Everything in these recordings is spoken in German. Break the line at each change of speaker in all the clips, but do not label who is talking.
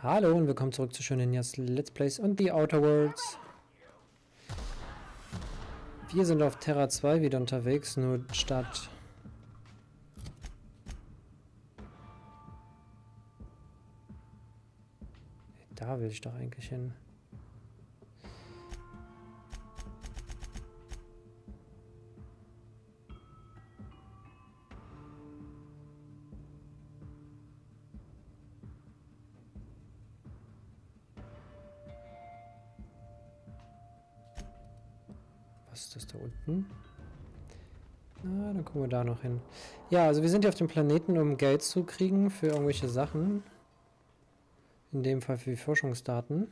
Hallo und willkommen zurück zu Ninjas Let's Plays und The Outer Worlds. Wir sind auf Terra 2 wieder unterwegs, nur statt... Da will ich doch eigentlich hin. Unten? Na, dann gucken wir da noch hin. Ja, also wir sind hier auf dem Planeten, um Geld zu kriegen für irgendwelche Sachen. In dem Fall für Forschungsdaten.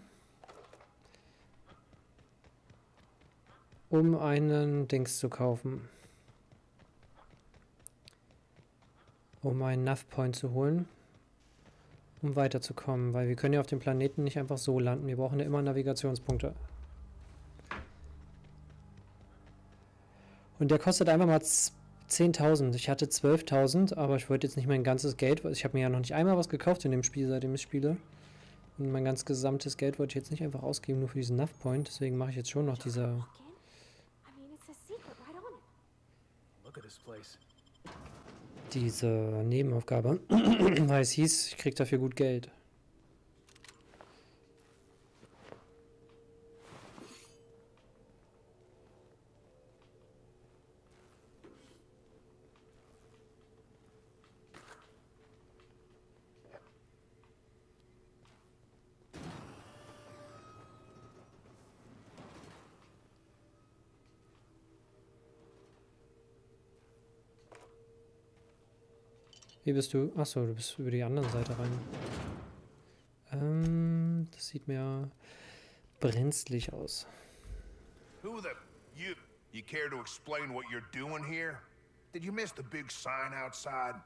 Um einen Dings zu kaufen. Um einen Nav Point zu holen. Um weiterzukommen, weil wir können ja auf dem Planeten nicht einfach so landen. Wir brauchen ja immer Navigationspunkte. Und der kostet einfach mal 10.000. Ich hatte 12.000, aber ich wollte jetzt nicht mein ganzes Geld, ich habe mir ja noch nicht einmal was gekauft in dem Spiel, seitdem ich spiele. Und mein ganz gesamtes Geld wollte ich jetzt nicht einfach ausgeben, nur für diesen Nav Point. Deswegen mache ich jetzt schon noch diese... Diese Nebenaufgabe. Weil es hieß, ich krieg dafür gut Geld. Wie bist du? Achso, du bist über die andere Seite rein. Ähm, das sieht mir brenzlig aus.
Who the... You... You care to explain what you're doing here? Did you miss the big sign outside?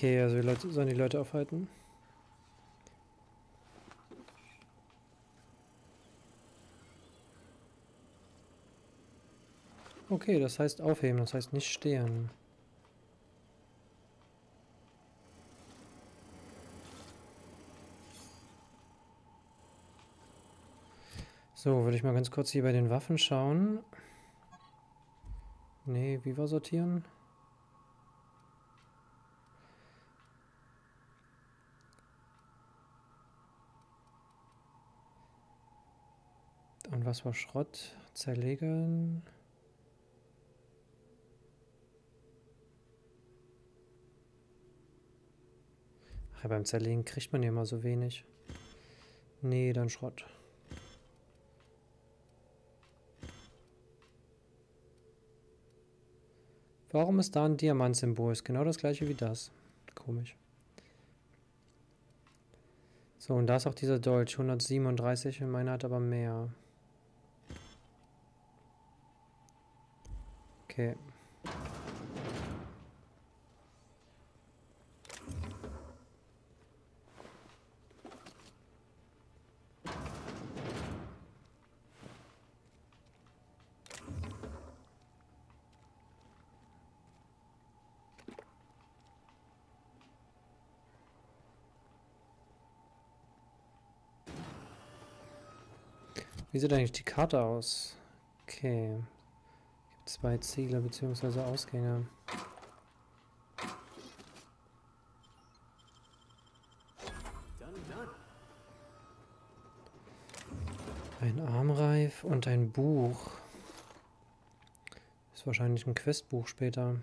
Okay, also die Leute, sollen die Leute aufhalten? Okay, das heißt aufheben, das heißt nicht stehen. So, würde ich mal ganz kurz hier bei den Waffen schauen. Nee, wie war sortieren? Und was war Schrott? Zerlegen. Ach ja, beim Zerlegen kriegt man ja immer so wenig. Nee, dann Schrott. Warum ist da ein Diamantsymbol? Ist genau das gleiche wie das. Komisch. So, und da ist auch dieser Deutsch. 137 und meiner hat aber mehr. Okay. Wie sieht eigentlich die Karte aus? Okay. Zwei Ziele bzw. Ausgänge. Ein Armreif und ein Buch. Ist wahrscheinlich ein Questbuch später.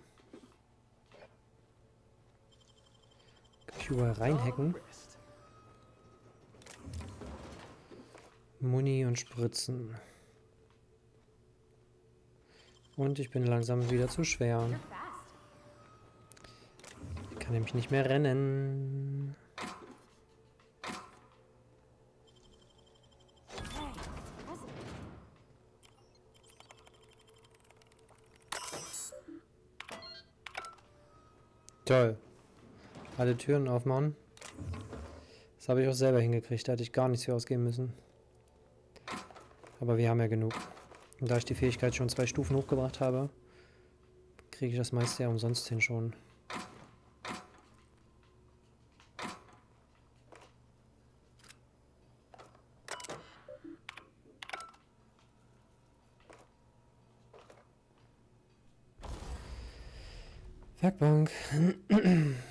Kann ich überall reinhacken? Muni und Spritzen. Und ich bin langsam wieder zu schwer. Ich kann nämlich nicht mehr rennen. Toll. Alle Türen aufmachen. Das habe ich auch selber hingekriegt. Da hätte ich gar nichts für ausgeben müssen. Aber wir haben ja genug. Da ich die Fähigkeit schon zwei Stufen hochgebracht habe, kriege ich das meiste ja umsonst hin schon. Werkbank.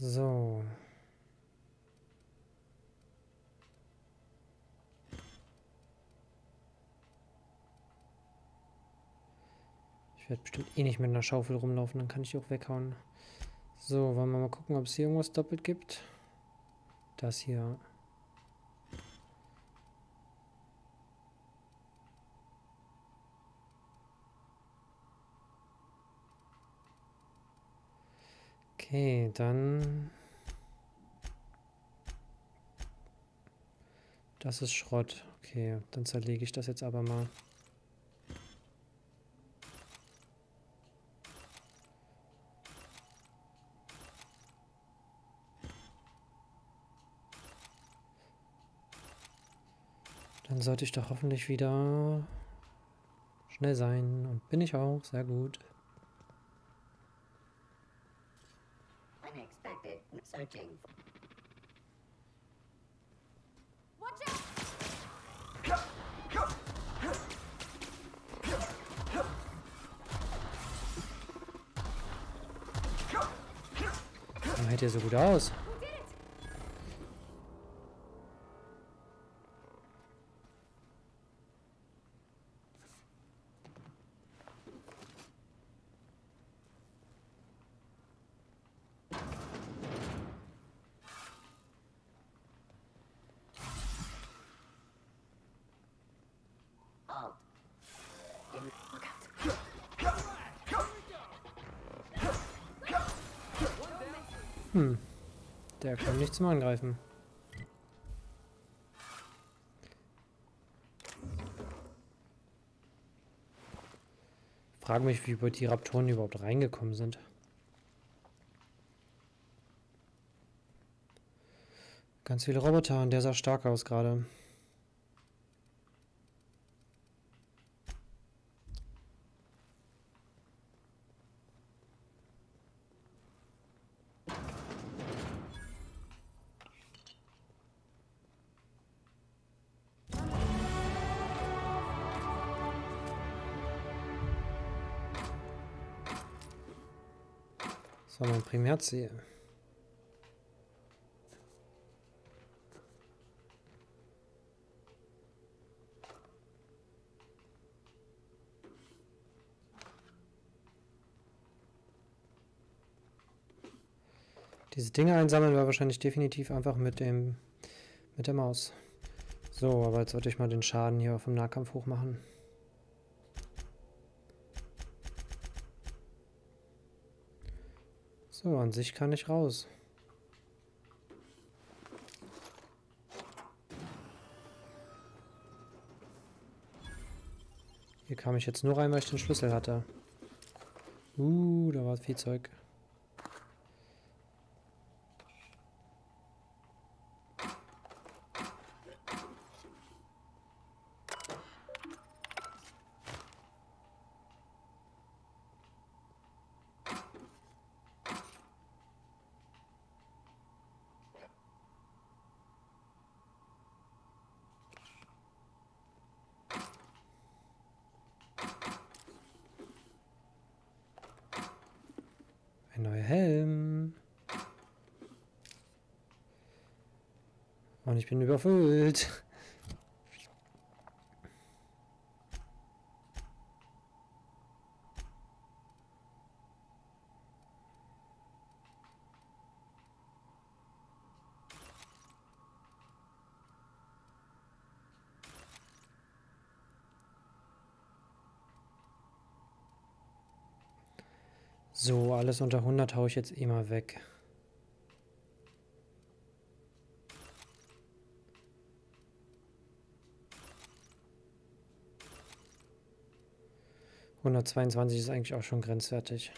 So. Ich werde bestimmt eh nicht mit einer Schaufel rumlaufen, dann kann ich die auch weghauen. So, wollen wir mal gucken, ob es hier irgendwas doppelt gibt. Das hier. Okay, dann... Das ist Schrott. Okay, dann zerlege ich das jetzt aber mal. Dann sollte ich doch hoffentlich wieder schnell sein. Und bin ich auch. Sehr gut. Searching. Watch out! Warum hält ihr so gut aus? Hm. Der kann nicht zum Angreifen. Frage mich, wie die Raptoren überhaupt reingekommen sind. Ganz viele Roboter und der sah stark aus gerade. Das war mein Primärziel. Diese Dinge einsammeln war wahrscheinlich definitiv einfach mit dem mit der Maus. So, aber jetzt sollte ich mal den Schaden hier vom Nahkampf hochmachen. So, an sich kann ich raus. Hier kam ich jetzt nur rein, weil ich den Schlüssel hatte. Uh, da war viel Zeug. Ein neuer Helm. Und ich bin überfüllt. Alles unter 100 haue ich jetzt eh mal weg. Hundertzweiundzwanzig ist eigentlich auch schon grenzwertig.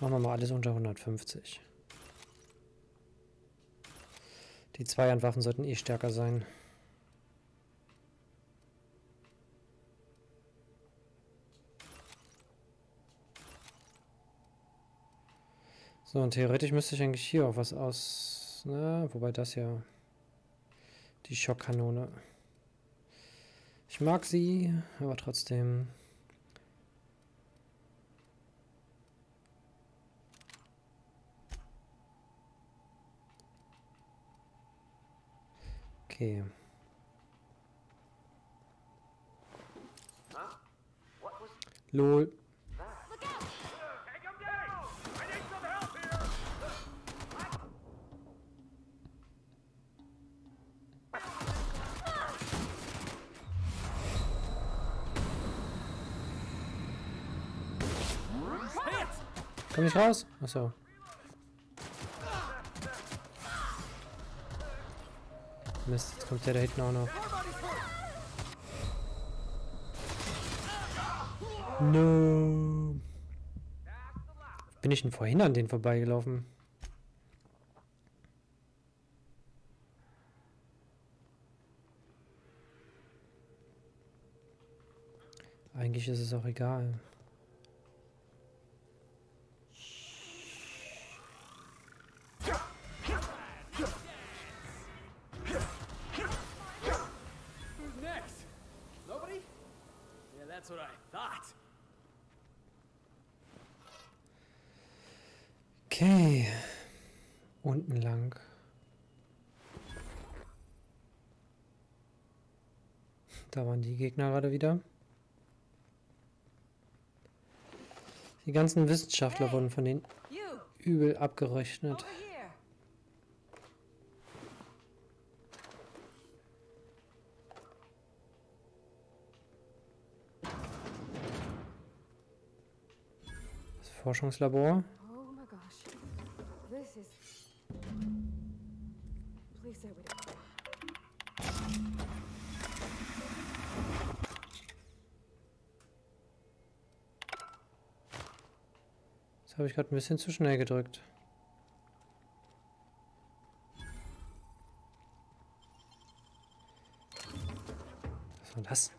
Machen wir mal alles unter 150. Die Zweihandwaffen sollten eh stärker sein. So, und theoretisch müsste ich eigentlich hier auch was aus... Na, wobei das ja... Die Schockkanone. Ich mag sie, aber trotzdem... Okay. Lol. Komm ich raus? Achso. Mist, jetzt kommt der da hinten auch noch. No. Bin ich denn vorhin an den vorbeigelaufen? Eigentlich ist es auch egal. Okay. Unten lang. Da waren die Gegner gerade wieder. Die ganzen Wissenschaftler wurden von denen übel abgerechnet. Das Forschungslabor. habe ich gerade ein bisschen zu schnell gedrückt. Was war das?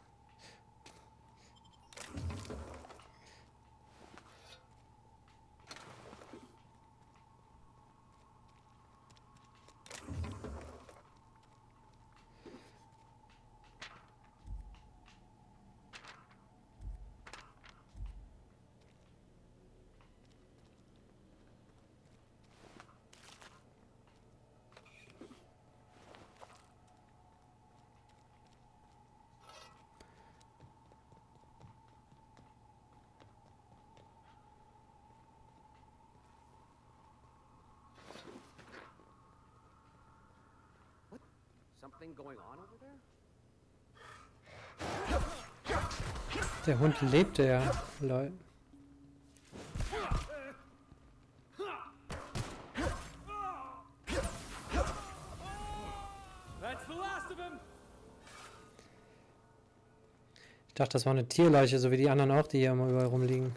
Der Hund lebt ja, Leute. Ich dachte, das war eine Tierleiche, so wie die anderen auch, die hier immer überall rumliegen.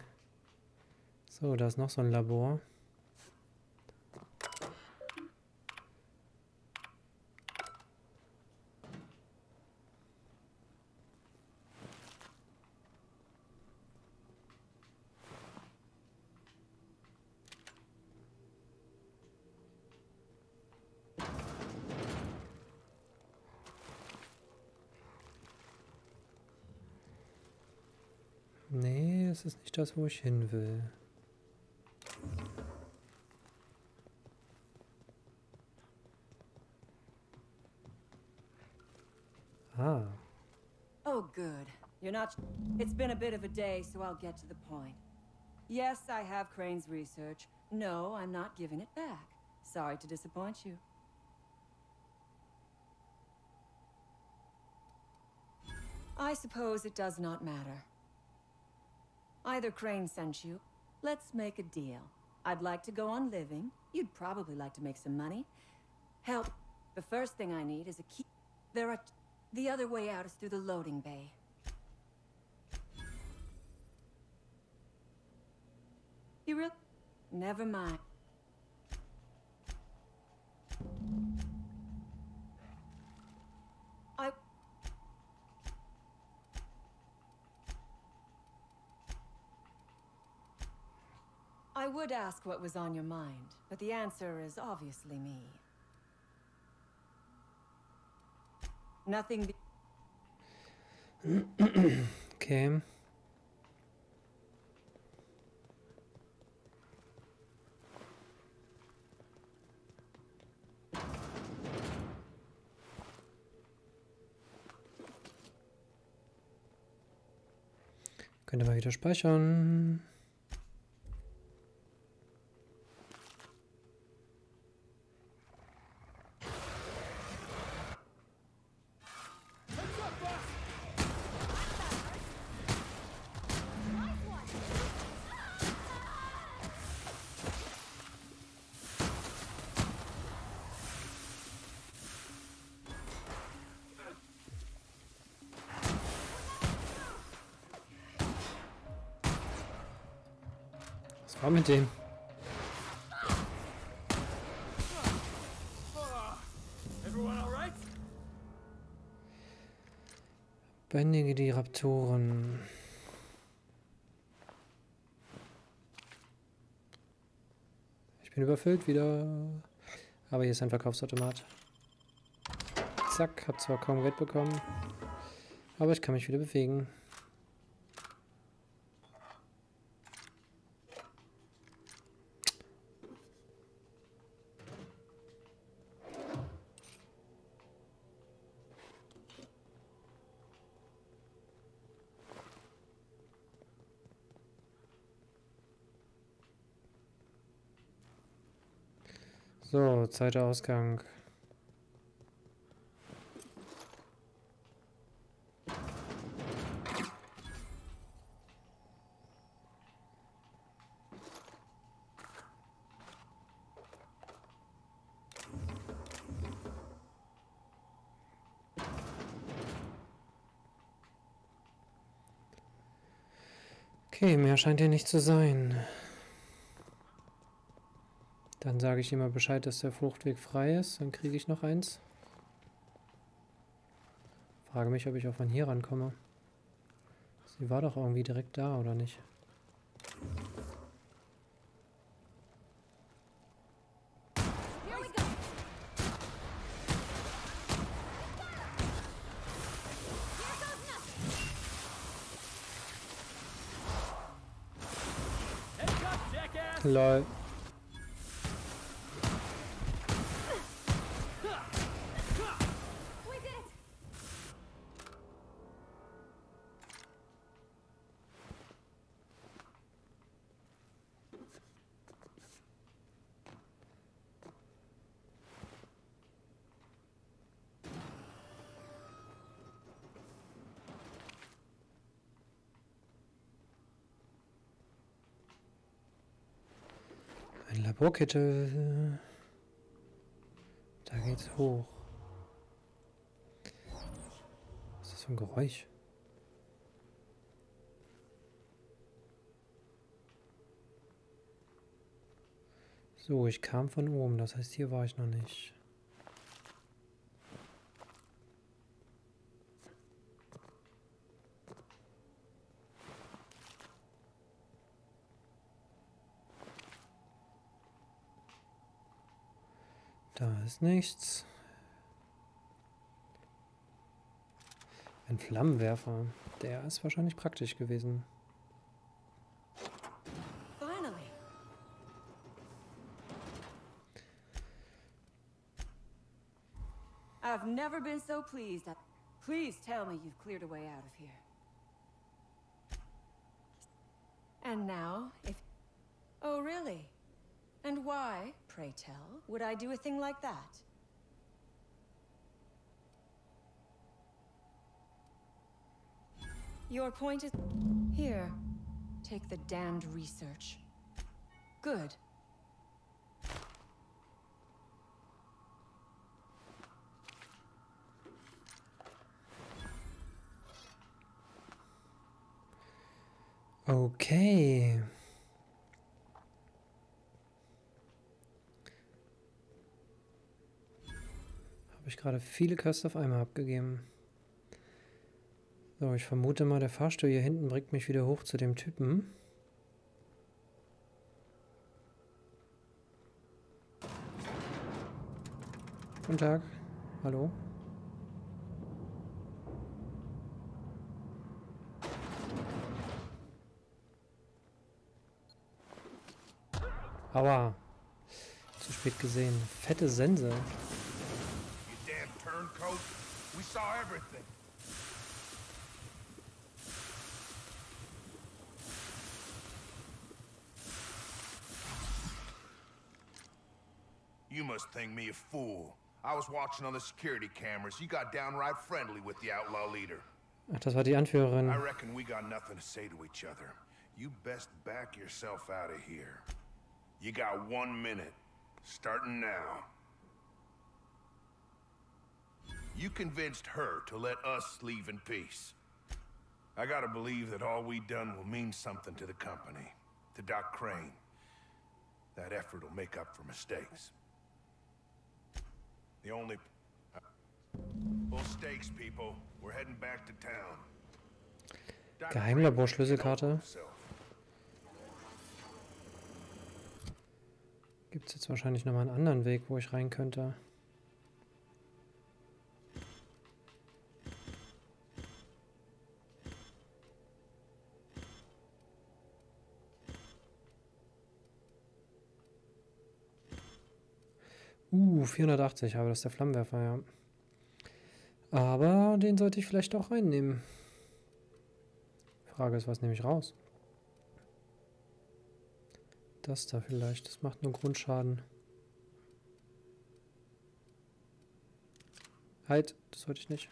So, da ist noch so ein Labor. Nicht das, wo ich hin will. Ah.
Oh, good. You're not... It's been a bit of a day, so I'll get to the point. Yes, I have Crane's research. No, I'm not giving it back. Sorry to disappoint you. I suppose it does not matter. Either Crane sent you. Let's make a deal. I'd like to go on living. You'd probably like to make some money. Help. The first thing I need is a key. There are... The other way out is through the loading bay. You real? Never mind. I would ask what was on your mind, but the answer is obviously me. Nothing.
Okay. Könnte mal wieder speichern. War mit dem? Bändige die Raptoren. Ich bin überfüllt wieder. Aber hier ist ein Verkaufsautomat. Zack, hab zwar kaum Geld bekommen. Aber ich kann mich wieder bewegen. So, zweiter Ausgang. Okay, mehr scheint hier nicht zu sein. Dann sage ich ihm mal Bescheid, dass der Fluchtweg frei ist. Dann kriege ich noch eins. Frage mich, ob ich auch von hier rankomme. Sie war doch irgendwie direkt da, oder nicht?
Here
Ein Laborkette. Da geht's hoch. Was ist das für ein Geräusch? So, ich kam von oben, das heißt, hier war ich noch nicht. Da ist nichts. Ein Flammenwerfer. Der ist wahrscheinlich praktisch gewesen.
I've never been so pleased. Please tell me you've cleared a way out of here. And now, if. Oh, really? And why, pray tell, would I do a thing like that? Your point is. Here. Take the damned research. Good.
Okay. Gerade viele Quests auf einmal abgegeben. So, ich vermute mal, der Fahrstuhl hier hinten bringt mich wieder hoch zu dem Typen. Guten Tag. Hallo. Aua. Zu spät gesehen. Fette Sense.
You damn turncoat. We saw everything. You must think me a fool. I was watching on the security cameras. You got downright friendly with the outlaw leader.
Ach, das war die Anführerin.
I reckon we got nothing to say to each other. You best back yourself out of here. You got one minute, starting now. You convinced her to let us leave in peace. I gotta believe that all we done will mean something to the company, to Doc Crane. That effort will make up for mistakes. The only... Full stakes, people. We're heading back to town.
Geheimlabor-Schlüsselkarte. Gibt es jetzt wahrscheinlich nochmal einen anderen Weg, wo ich rein könnte. Uh, 480, aber das ist der Flammenwerfer, ja. Aber den sollte ich vielleicht auch reinnehmen. Frage ist, was nehme ich raus? Das da vielleicht. Das macht nur Grundschaden. Halt, das wollte ich nicht.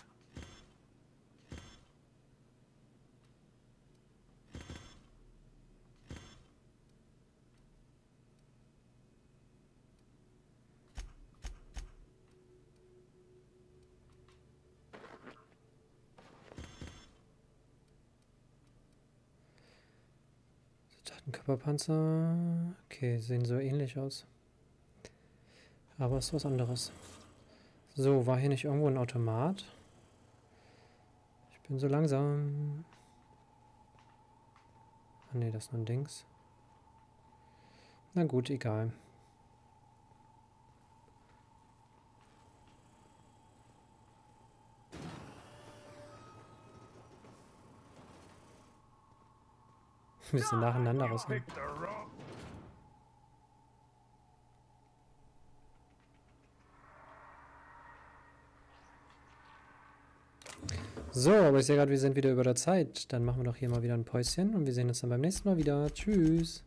Körperpanzer. Okay, sehen so ähnlich aus. Aber ist was anderes. So, war hier nicht irgendwo ein Automat? Ich bin so langsam. Ah ne, das ist nur ein Dings. Na gut, egal. Wir sind nacheinander
wrong...
So, aber ich sehe gerade, wir sind wieder über der Zeit. Dann machen wir doch hier mal wieder ein Päuschen und wir sehen uns dann beim nächsten Mal wieder. Tschüss.